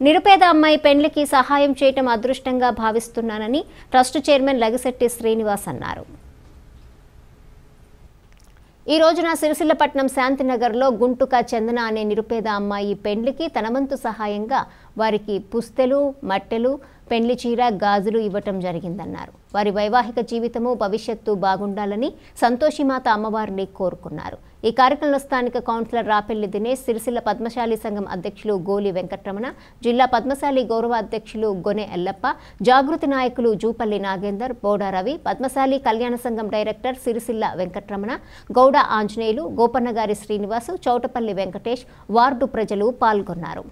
నిరుపేద అమ్మాయి పెండ్లికి సహాయం చేయటం అదృష్టంగా భావిస్తున్నానని ట్రస్ట్ చైర్మన్ లగిశెట్టి శ్రీనివాస్ అన్నారు. ఈ రోజున సిరిసిల్లపట్నం శాంతినగర్లో గుంటుక చందన అనే నిరుపేద అమ్మాయి పెండ్లికి తనవంతు సహాయంగా వారికి పుస్తెలు మట్టెలు పెండ్లి చీర గాజులు ఇవ్వటం జరిగిందన్నారు. వారి వైవాహిక జీవితము భవిష్యత్తు బాగుండాలని సంతోషిమాత అమ్మవారిని కోరుకున్నారు. ఈ కార్యక్రమంలో స్థానిక కౌన్సిలర్ రాపెల్లి దినేష్ సిరిసిల్ల పద్మశాలి సంఘం అధ్యక్షులు గోలి వెంకట్రమణ జిల్లా పద్మశాలి గౌరవ అధ్యక్షులు గొనె ఎల్లప్ప జాగృతి నాయకులు జూపల్లి నాగేందర్ బోడా రవి పద్మశాలి కళ్యాణ సంఘం డైరెక్టర్ సిరిసిల్ల వెంకట్రమణ గౌడ ఆంజనేయులు గోపన్నగారి శ్రీనివాసు చౌటపల్లి వెంకటేష్ వార్డు ప్రజలు పాల్గొన్నారు.